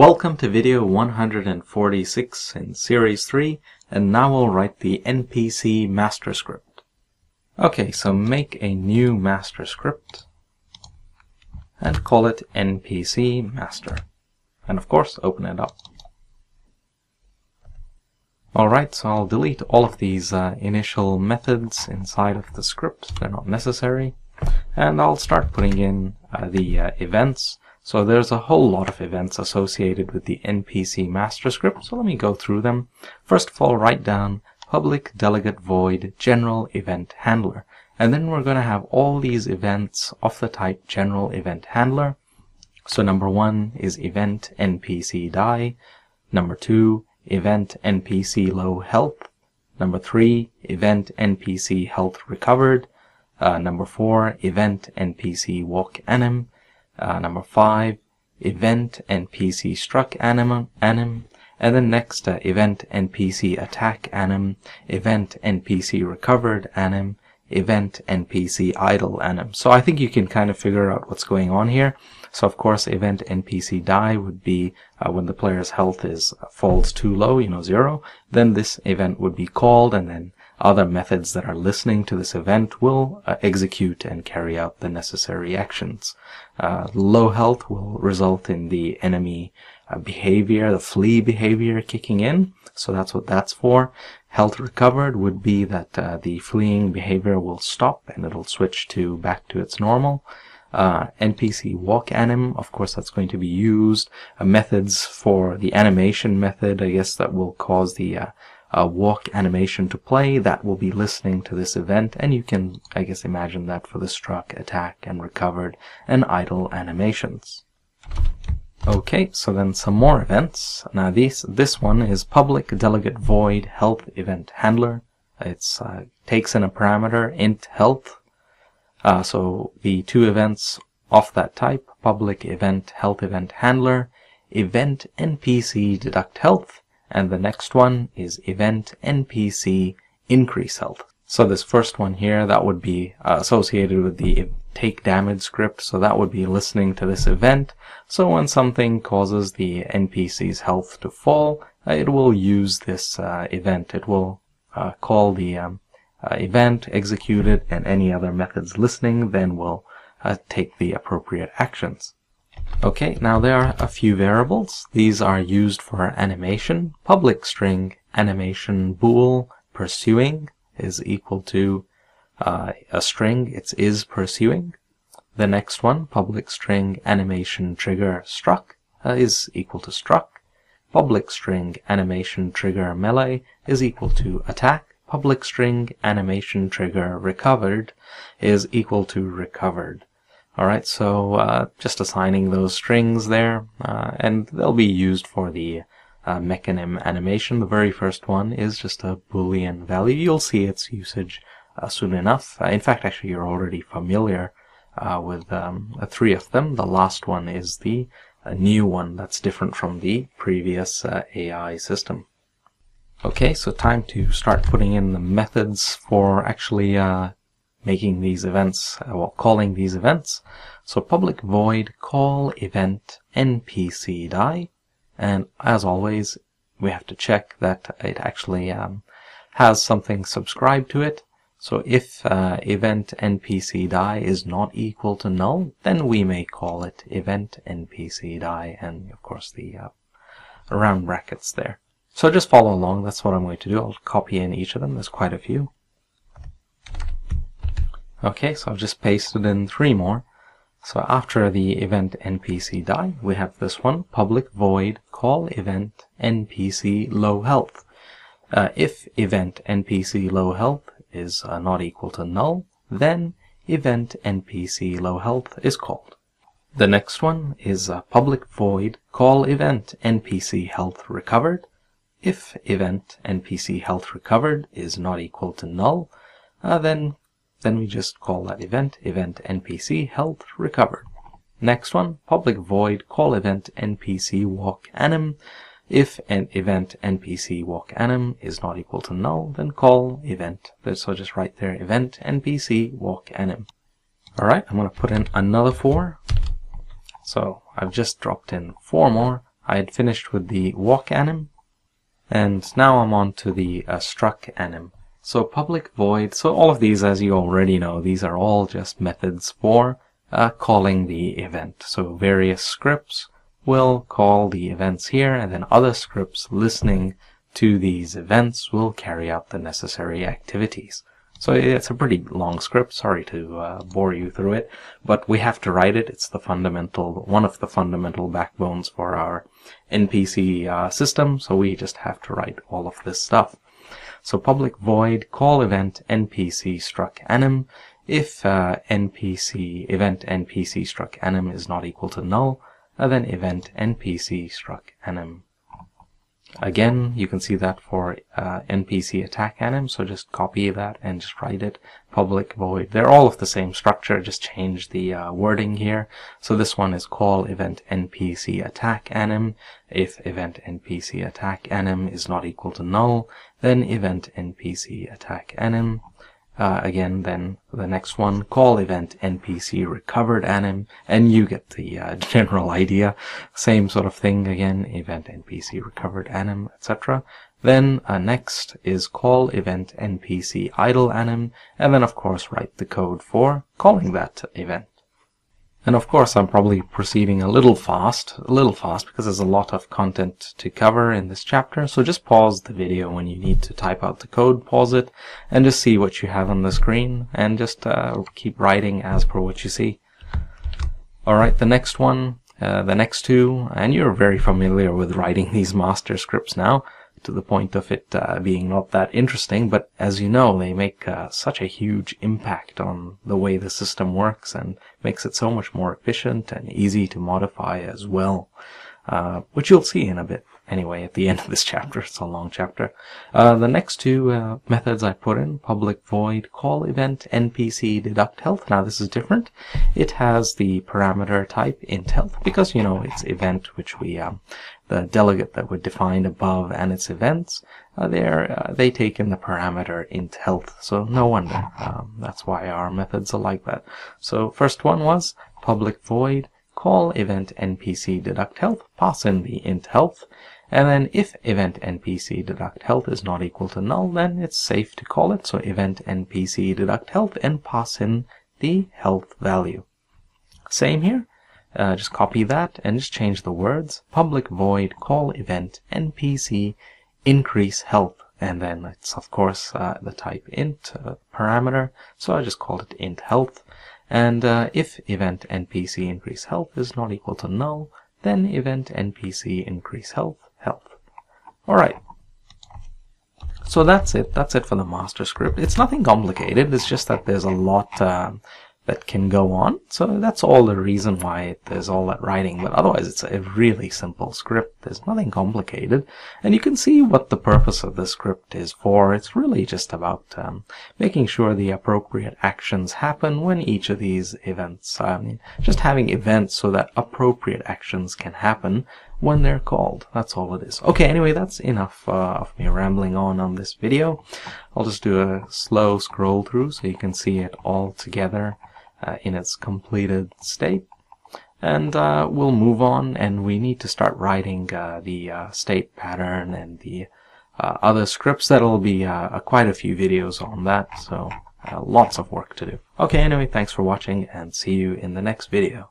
Welcome to video 146 in series 3 and now we'll write the NPC master script. Okay, so make a new master script and call it NPC master. And of course open it up. Alright, so I'll delete all of these uh, initial methods inside of the script. They're not necessary. And I'll start putting in uh, the uh, events so there's a whole lot of events associated with the NPC master script, so let me go through them. First of all, write down public delegate void general event handler. And then we're going to have all these events of the type general event handler. So number one is event NPC die. Number two, event NPC low health. Number three, event NPC health recovered. Uh, number four, event NPC walk anim. Uh, number five, event NPC struck anim, anim. And then next, uh, event NPC attack anim, event NPC recovered anim, event NPC idle anim. So I think you can kind of figure out what's going on here. So of course, event NPC die would be uh, when the player's health is uh, falls too low, you know, zero. Then this event would be called, and then other methods that are listening to this event will uh, execute and carry out the necessary actions. Uh, low health will result in the enemy uh, behavior, the flee behavior kicking in. So that's what that's for. Health recovered would be that uh, the fleeing behavior will stop and it'll switch to back to its normal. Uh, NPC walk anim, of course that's going to be used. Uh, methods for the animation method, I guess that will cause the uh, uh, walk animation to play that will be listening to this event and you can I guess imagine that for the struck, attack and recovered and idle animations. Okay, so then some more events. Now this this one is public delegate void health event handler. It uh, takes in a parameter int health. Uh, so the two events of that type, public event health event handler, event npc deduct health, and the next one is event npc increase health. So this first one here, that would be uh, associated with the take damage script, so that would be listening to this event. So when something causes the NPC's health to fall, uh, it will use this uh, event. It will uh, call the um, uh, event, execute it, and any other methods listening then will take the appropriate actions. Okay, now there are a few variables. These are used for animation. Public string animation bool pursuing is equal to uh, a string. It's is pursuing. The next one, public string animation trigger struck uh, is equal to struck. Public string animation trigger melee is equal to attack. Public string animation trigger recovered is equal to recovered. Alright, so uh, just assigning those strings there, uh, and they'll be used for the uh, Mecanim animation. The very first one is just a boolean value. You'll see its usage uh, soon enough. Uh, in fact, actually, you're already familiar uh, with um, three of them. The last one is the new one that's different from the previous AI system. Okay, so time to start putting in the methods for actually making these events, or calling these events. So public void call event npc die, and as always, we have to check that it actually um, has something subscribed to it. So if uh, event npc die is not equal to null, then we may call it event npc die, and of course the uh, round brackets there. So just follow along, that's what I'm going to do. I'll copy in each of them, there's quite a few. Okay, so I've just pasted in three more. So after the event npc die, we have this one, public void call event npc low health. Uh, if event npc low health is uh, not equal to null, then event npc low health is called. The next one is a public void call event npc health recovered. If event npc health recovered is not equal to null, uh, then then we just call that event, event npc health recovered. Next one, public void call event npc walk anim. If an event npc walk anim is not equal to null, then call event. So just write there event npc walk anim. Alright, I'm going to put in another four. So I've just dropped in four more. I had finished with the walk anim, and now I'm on to the uh, struck anim. So public void, so all of these, as you already know, these are all just methods for uh, calling the event. So various scripts will call the events here, and then other scripts listening to these events will carry out the necessary activities. So it's a pretty long script. Sorry to uh, bore you through it, but we have to write it. It's the fundamental, one of the fundamental backbones for our NPC uh, system. So we just have to write all of this stuff. So public void call event npc struck anim. If uh, npc event npc struck anim is not equal to null, uh, then event npc struck anim Again, you can see that for uh, npc attack anim, so just copy that and just write it public void. They're all of the same structure, just change the uh, wording here. So this one is call event npc attack anim. If event npc attack anim is not equal to null, then event npc attack anim uh, again, then the next one, call event npc recovered anim, and you get the uh, general idea. Same sort of thing again, event npc recovered anim, etc. Then uh, next is call event npc idle anim, and then of course write the code for calling that event. And of course, I'm probably proceeding a little fast, a little fast because there's a lot of content to cover in this chapter. So just pause the video when you need to type out the code, pause it, and just see what you have on the screen, and just uh, keep writing as per what you see. Alright, the next one, uh, the next two, and you're very familiar with writing these master scripts now to the point of it uh, being not that interesting, but as you know, they make uh, such a huge impact on the way the system works and makes it so much more efficient and easy to modify as well, uh, which you'll see in a bit anyway at the end of this chapter. It's a long chapter. Uh, the next two uh, methods I put in, public void call event npc deduct health. Now this is different. It has the parameter type int health because, you know, it's event which we, um, the delegate that we defined above and its events, uh, uh, they take in the parameter int health. So no wonder. Um, that's why our methods are like that. So first one was public void call event npc deduct health, pass in the int health, and then if event npc deduct health is not equal to null, then it's safe to call it. So event npc deduct health and pass in the health value. Same here. Uh, just copy that and just change the words. Public void call event npc increase health. And then it's of course uh, the type int uh, parameter. So I just called it int health. And uh, if event npc increase health is not equal to null, then event npc increase health health. Alright. So that's it. That's it for the master script. It's nothing complicated. It's just that there's a lot uh, that can go on. So that's all the reason why there's all that writing. But otherwise, it's a really simple script. There's nothing complicated. And you can see what the purpose of the script is for. It's really just about um, making sure the appropriate actions happen when each of these events, mean, just having events so that appropriate actions can happen when they're called. That's all it is. Okay, anyway, that's enough uh, of me rambling on on this video. I'll just do a slow scroll through so you can see it all together uh, in its completed state. And uh, we'll move on and we need to start writing uh, the uh, state pattern and the uh, other scripts. That'll be quite a few videos on that, so lots of work to do. Okay, anyway, thanks for watching and see you in the next video.